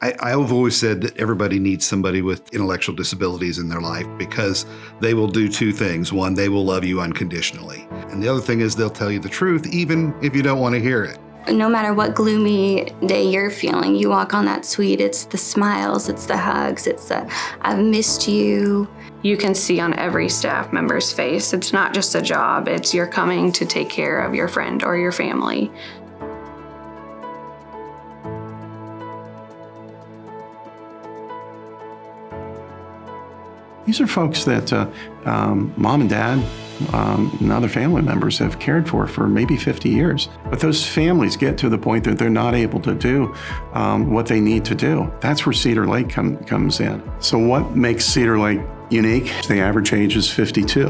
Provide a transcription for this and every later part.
I, I've always said that everybody needs somebody with intellectual disabilities in their life because they will do two things. One, they will love you unconditionally. And the other thing is they'll tell you the truth even if you don't want to hear it. No matter what gloomy day you're feeling, you walk on that suite, it's the smiles, it's the hugs, it's the I've missed you. You can see on every staff member's face, it's not just a job, it's you're coming to take care of your friend or your family. These are folks that uh, um, mom and dad um, and other family members have cared for for maybe 50 years. But those families get to the point that they're not able to do um, what they need to do. That's where Cedar Lake com comes in. So, what makes Cedar Lake unique? The average age is 52.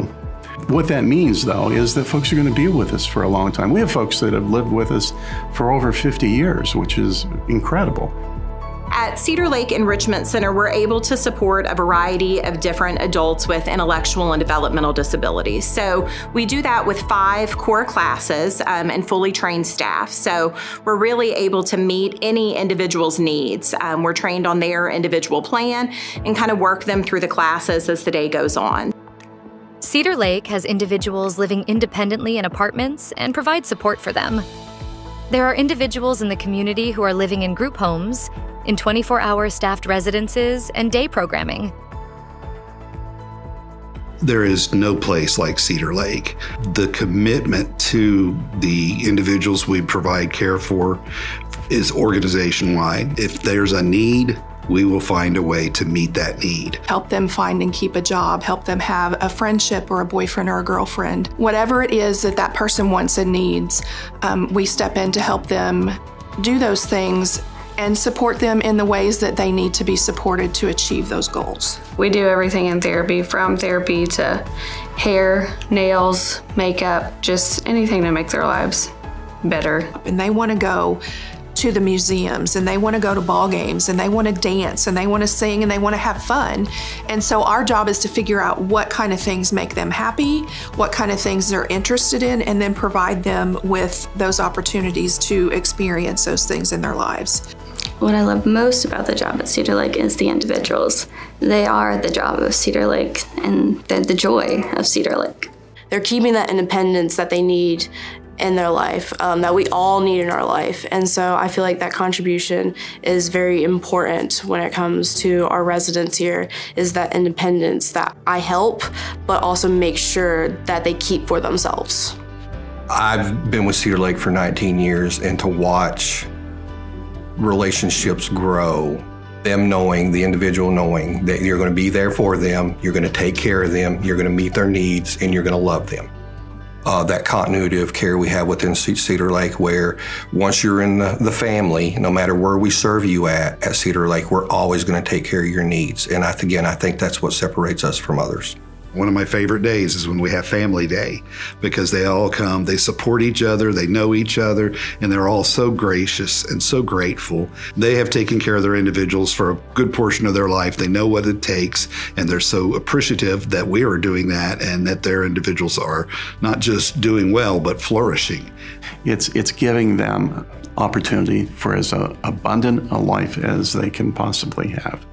What that means, though, is that folks are going to be with us for a long time. We have folks that have lived with us for over 50 years, which is incredible. At Cedar Lake Enrichment Center, we're able to support a variety of different adults with intellectual and developmental disabilities. So we do that with five core classes um, and fully trained staff. So we're really able to meet any individual's needs. Um, we're trained on their individual plan and kind of work them through the classes as the day goes on. Cedar Lake has individuals living independently in apartments and provides support for them. There are individuals in the community who are living in group homes in 24 hour staffed residences and day programming. There is no place like Cedar Lake. The commitment to the individuals we provide care for is organization wide. If there's a need, we will find a way to meet that need. Help them find and keep a job, help them have a friendship or a boyfriend or a girlfriend. Whatever it is that that person wants and needs, um, we step in to help them do those things and support them in the ways that they need to be supported to achieve those goals. We do everything in therapy from therapy to hair, nails, makeup, just anything to make their lives better. And they want to go to the museums and they want to go to ball games and they want to dance and they want to sing and they want to have fun. And so our job is to figure out what kind of things make them happy, what kind of things they're interested in, and then provide them with those opportunities to experience those things in their lives. What I love most about the job at Cedar Lake is the individuals. They are the job of Cedar Lake and they're the joy of Cedar Lake. They're keeping that independence that they need in their life, um, that we all need in our life. And so I feel like that contribution is very important when it comes to our residents here, is that independence that I help, but also make sure that they keep for themselves. I've been with Cedar Lake for 19 years, and to watch relationships grow. Them knowing, the individual knowing that you're going to be there for them, you're going to take care of them, you're going to meet their needs, and you're going to love them. Uh, that continuity of care we have within Cedar Lake, where once you're in the, the family, no matter where we serve you at at Cedar Lake, we're always going to take care of your needs. And I, again, I think that's what separates us from others. One of my favorite days is when we have family day because they all come, they support each other, they know each other, and they're all so gracious and so grateful. They have taken care of their individuals for a good portion of their life. They know what it takes, and they're so appreciative that we are doing that and that their individuals are not just doing well, but flourishing. It's, it's giving them opportunity for as abundant a life as they can possibly have.